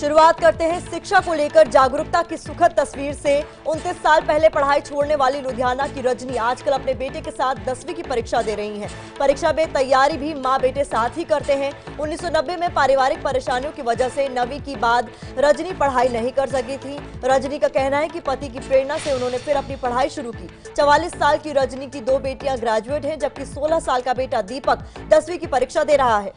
शुरुआत करते हैं शिक्षा को लेकर जागरूकता की सुखद तस्वीर से। उनतीस साल पहले पढ़ाई छोड़ने वाली लुधियाना की रजनी आजकल अपने बेटे के साथ दसवीं की परीक्षा दे रही हैं। परीक्षा में तैयारी भी माँ बेटे साथ ही करते हैं। 1990 में पारिवारिक परेशानियों की वजह से नवी की बाद रजनी पढ़ाई नहीं कर सकी थी। रजनी का कहना है की पति की प्रेरणा से उन्होंने फिर अपनी पढ़ाई शुरू की। चवालीस साल की रजनी की दो बेटियाँ ग्रेजुएट है, जबकि सोलह साल का बेटा दीपक दसवीं की परीक्षा दे रहा है।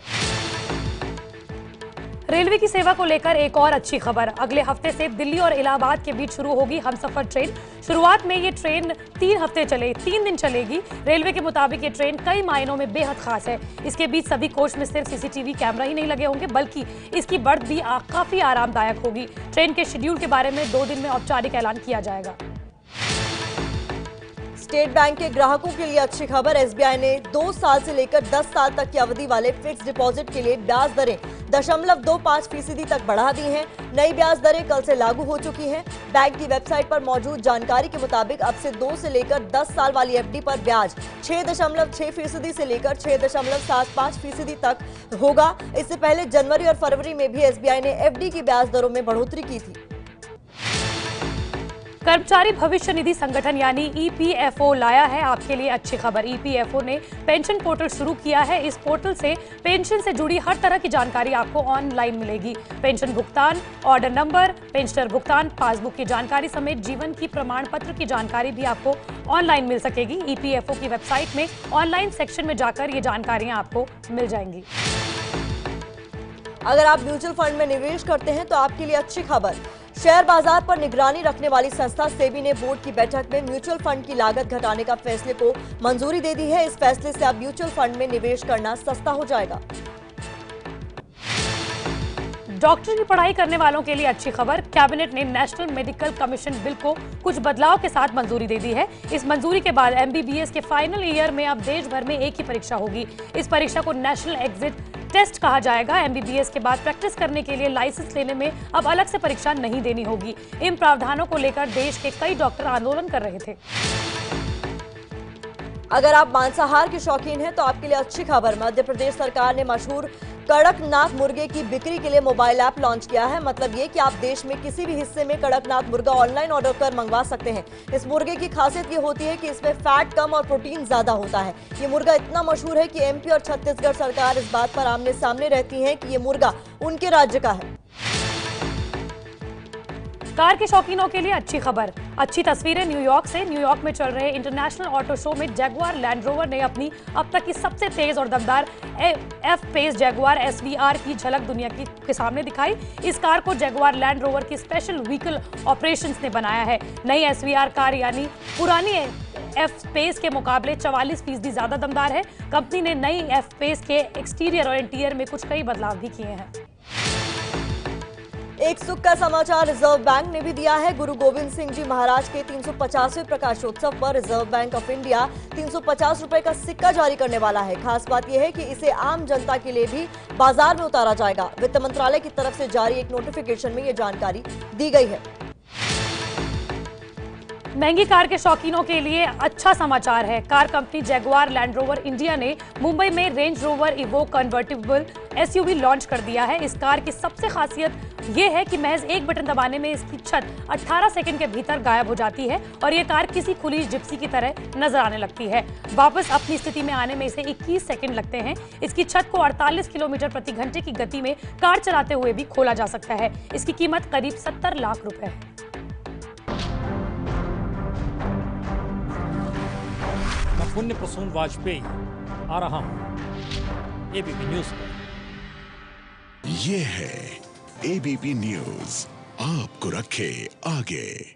रेलवे की सेवा को लेकर एक और अच्छी खबर। अगले हफ़्ते से दिल्ली और इलाहाबाद के बीच शुरू होगी हमसफर ट्रेन। शुरुआत में ये ट्रेन तीन हफ़्ते चले, तीन दिन चलेगी। रेलवे के मुताबिक ये ट्रेन कई मायनों में बेहद खास है। इसके बीच सभी कोच में सिर्फ़ सीसीटीवी कैमरा ही नहीं लगे होंगे, बल्कि इसकी बढ़त भी काफ़ी आरामदायक होगी। ट्रेन के शेड्यूल के बारे में दो दिन में औपचारिक ऐलान किया जाएगा। स्टेट बैंक के ग्राहकों के लिए अच्छी खबर। एसबीआई ने दो साल से लेकर दस साल तक की अवधि वाले फिक्स डिपॉजिट के लिए ब्याज दरें दशमलव दो पाँच फ़ीसदी तक बढ़ा दी हैं। नई ब्याज दरें कल से लागू हो चुकी हैं। बैंक की वेबसाइट पर मौजूद जानकारी के मुताबिक अब से दो से लेकर दस साल वाली एफडी पर ब्याज छह दशमलव छह फ़ीसदी से लेकर छह दशमलव सात पाँच फ़ीसदी तक होगा। इससे पहले जनवरी और फरवरी में भी एसबीआई ने एफडी की ब्याज दरों में बढ़ोतरी की थी। कर्मचारी भविष्य निधि संगठन यानी ईपीएफओ लाया है। आपके लिए अच्छी खबर। ईपीएफओ ने पेंशन पोर्टल शुरू किया है। इस पोर्टल से पेंशन से जुड़ी हर तरह की जानकारी आपको ऑनलाइन मिलेगी। पेंशन भुगतान ऑर्डर नंबर पेंशनर भुगतान पासबुक की जानकारी समेत जीवन की प्रमाण पत्र की जानकारी भी आपको ऑनलाइन मिल सकेगी। ईपीएफओ की वेबसाइट में ऑनलाइन सेक्शन में जाकर ये जानकारियाँ आपको मिल जाएँगी। अगर आप म्यूचुअल फंड में निवेश करते हैं तो आपके लिए अच्छी खबर। शेयर बाज़ार पर निगरानी रखने वाली संस्था सेबी ने बोर्ड की बैठक में म्यूचुअल फंड की लागत घटाने का फैसले को मंजूरी दे दी है। इस फैसले से अब म्यूचुअल फंड में निवेश करना सस्ता हो जाएगा। डॉक्टर की पढ़ाई करने वालों के लिए अच्छी खबर। कैबिनेट ने नेशनल मेडिकल कमीशन बिल को कुछ बदलाव के साथ मंजूरी दे दी है। इस मंजूरी के बाद एमबीबीएस के फाइनल ईयर में अब देश भर में एक ही परीक्षा होगी। इस परीक्षा को नेशनल एग्जिट टेस्ट कहा जाएगा। एमबीबीएस के बाद प्रैक्टिस करने के लिए लाइसेंस लेने में अब अलग से परीक्षा नहीं देनी होगी। इन प्रावधानों को लेकर देश के कई डॉक्टर आंदोलन कर रहे थे। अगर आप मांसाहार के शौकीन हैं तो आपके लिए अच्छी खबर। मध्य प्रदेश सरकार ने मशहूर कड़कनाथ मुर्गे की बिक्री के लिए मोबाइल ऐप लॉन्च किया है। मतलब ये कि आप देश में किसी भी हिस्से में कड़कनाथ मुर्गा ऑनलाइन ऑर्डर कर मंगवा सकते हैं। इस मुर्गे की खासियत ये होती है कि इसमें फैट कम और प्रोटीन ज़्यादा होता है। ये मुर्गा इतना मशहूर है कि एमपी और छत्तीसगढ़ सरकार इस बात पर आमने सामने रहती है कि ये मुर्गा उनके राज्य का है। कार के शौकीनों के लिए अच्छी खबर। अच्छी तस्वीरें न्यूयॉर्क से न्यूयॉर्क में चल रहे इंटरनेशनल ऑटो शो में जैगुआर लैंड रोवर ने अपनी अब तक की सबसे तेज और दमदार एफ़ पेस जैगुआर एस की झलक दुनिया की, के सामने दिखाई। इस कार को जैगुआर लैंड रोवर की स्पेशल व्हीकल ऑपरेशन ने बनाया है। नई एसवीआर कार यानी पुरानी एफ़ स्पेस के मुकाबले 44 फ़ीसदी ज़्यादा दमदार है। कंपनी ने नई एफ़ स्पेस के एक्सटीरियर और इंटीरियर में कुछ कई बदलाव भी किए हैं। एक सुख का समाचार रिज़र्व बैंक ने भी दिया है। गुरु गोविंद सिंह जी महाराज के 350वें प्रकाशोत्सव पर रिज़र्व बैंक ऑफ़ इंडिया 350 रुपए का सिक्का जारी करने वाला है। खास बात यह है कि इसे आम जनता के लिए भी बाज़ार में उतारा जाएगा। वित्त मंत्रालय की तरफ़ से जारी एक नोटिफिकेशन में ये जानकारी दी गई है। महँगी कार के शौकीनों के लिए अच्छा समाचार है। Car company Jaguar Land Rover India Mumbai Mumbai में Range Rover Evoque convertible SUV launch कर दिया है। इस कार की सबसे खासियत ये है कि महज एक बटन दबाने में इसकी छत 18 सेकंड के भीतर गायब हो जाती है और ये कार किसी खुली जिप्सी की तरह नज़र आने लगती है। वापस अपनी स्थिति में आने में इसे 21 सेकंड लगते हैं। इसकी छत को 48 किलोमीटर प्रति घंटे की गति में कार चलाते हुए भी खोला जा सकता है। इसकी कीमत करीब सत्तर लाख रुपए है। पुण्य प्रसून वाजपेयी आ रहा हूँ एबीपी न्यूज़ पर। ये है एबीपी न्यूज़ आपको रखे आगे।